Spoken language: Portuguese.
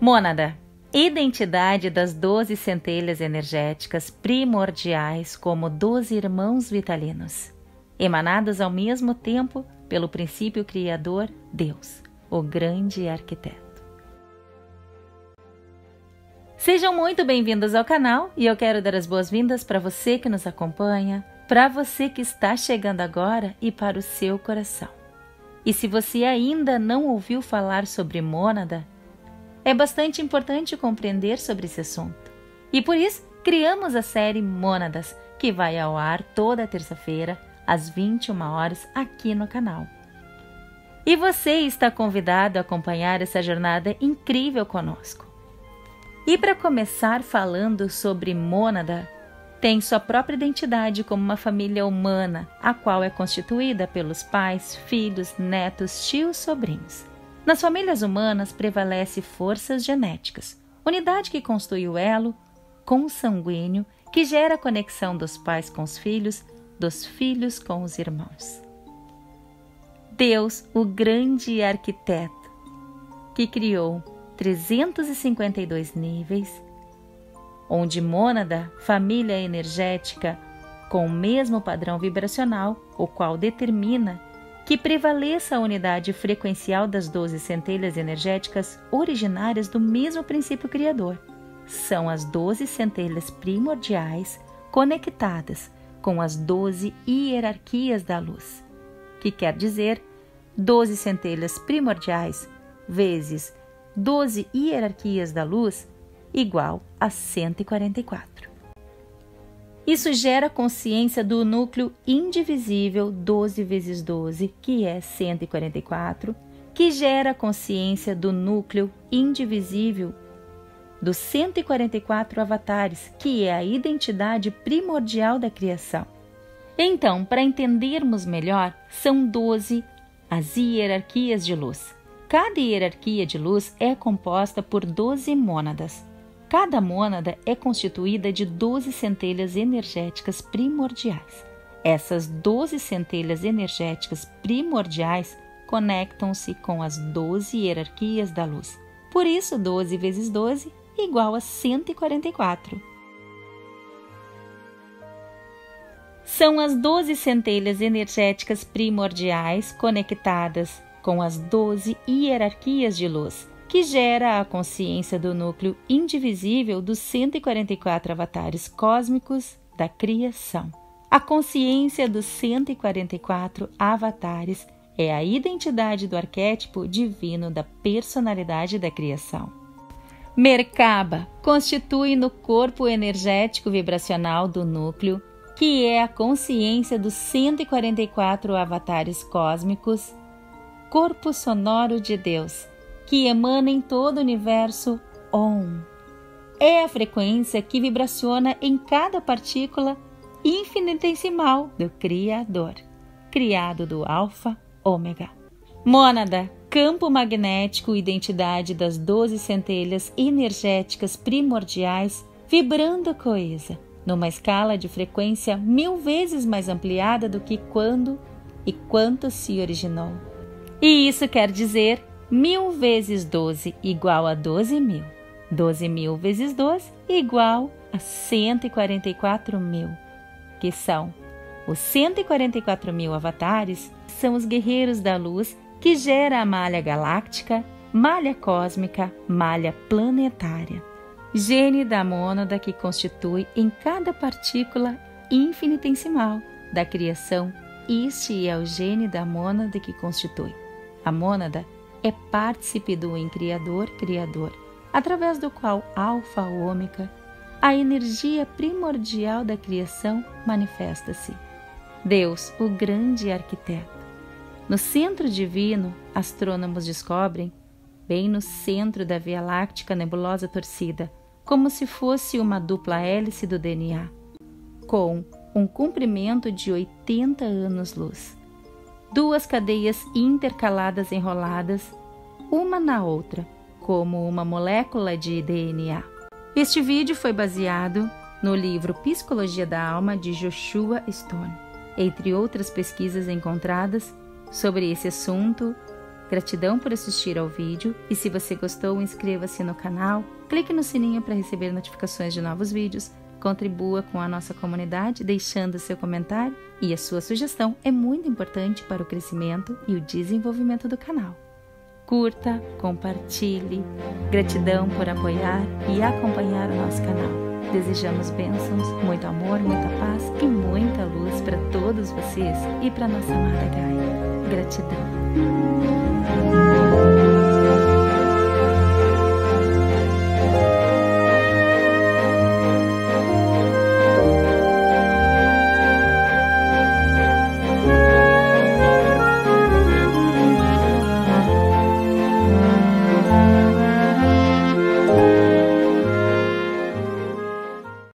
Mônada identidade das doze centelhas energéticas primordiais como doze irmãos vitalinos, emanados ao mesmo tempo pelo princípio criador Deus, o grande arquiteto. Sejam muito bem-vindos ao canal e eu quero dar as boas-vindas para você que nos acompanha, para você que está chegando agora e para o seu coração. E se você ainda não ouviu falar sobre Mônada, é bastante importante compreender sobre esse assunto. E por isso, criamos a série Mônadas, que vai ao ar toda terça-feira, às 21 horas, aqui no canal. E você está convidado a acompanhar essa jornada incrível conosco. E para começar falando sobre Mônada, tem sua própria identidade como uma família humana, a qual é constituída pelos pais, filhos, netos, tios, sobrinhos. Nas famílias humanas prevalece forças genéticas, unidade que constitui o elo consanguíneo que gera a conexão dos pais com os filhos, dos filhos com os irmãos. Deus, o grande arquiteto, que criou 352 níveis, onde mônada, família energética com o mesmo padrão vibracional, o qual determina que prevaleça a unidade frequencial das doze centelhas energéticas originárias do mesmo princípio criador. São as doze centelhas primordiais conectadas com as doze hierarquias da luz, que quer dizer doze centelhas primordiais vezes doze hierarquias da luz igual a 144. Isso gera consciência do núcleo indivisível 12 vezes 12, que é 144, que gera consciência do núcleo indivisível dos 144 avatares, que é a identidade primordial da criação. Então, para entendermos melhor, são 12 as hierarquias de luz. Cada hierarquia de luz é composta por 12 mônadas. Cada mônada é constituída de 12 centelhas energéticas primordiais. Essas 12 centelhas energéticas primordiais conectam-se com as 12 hierarquias da luz. Por isso, 12 vezes 12 igual a 144. São as 12 centelhas energéticas primordiais conectadas com as 12 hierarquias de luz que gera a consciência do núcleo indivisível dos 144 avatares cósmicos da criação. A consciência dos 144 avatares é a identidade do arquétipo divino da personalidade da criação. Merkaba constitui no corpo energético vibracional do núcleo, que é a consciência dos 144 avatares cósmicos, corpo sonoro de Deus, que emana em todo o universo Om. É a frequência que vibraciona em cada partícula infinitesimal do Criador, criado do Alfa Ômega. Mônada, campo magnético, identidade das doze centelhas energéticas primordiais, vibrando coesa, numa escala de frequência mil vezes mais ampliada do que quando e quanto se originou. E isso quer dizer Mil vezes 12 igual a 12 mil. 12 mil vezes 12 igual a 144 mil, que são os 144 mil avatares, são os guerreiros da luz que gera a malha galáctica, malha cósmica, malha planetária. Gene da mônada que constitui em cada partícula infinitesimal da criação. Este é o gene da mônada que constitui. A mônada é partícipe do em Criador Criador, através do qual Alfa Ômega, a energia primordial da criação, manifesta-se. Deus, o grande arquiteto. No centro divino, astrônomos descobrem, bem no centro da Via Láctea nebulosa torcida, como se fosse uma dupla hélice do DNA, com um comprimento de 80 anos-luz duas cadeias intercaladas enroladas, uma na outra, como uma molécula de DNA. Este vídeo foi baseado no livro Psicologia da Alma de Joshua Stone, entre outras pesquisas encontradas sobre esse assunto. Gratidão por assistir ao vídeo e se você gostou, inscreva-se no canal, clique no sininho para receber notificações de novos vídeos, contribua com a nossa comunidade deixando seu comentário e a sua sugestão é muito importante para o crescimento e o desenvolvimento do canal. Curta, compartilhe. Gratidão por apoiar e acompanhar o nosso canal. Desejamos bênçãos, muito amor, muita paz e muita luz para todos vocês e para nossa amada Gaia. Gratidão.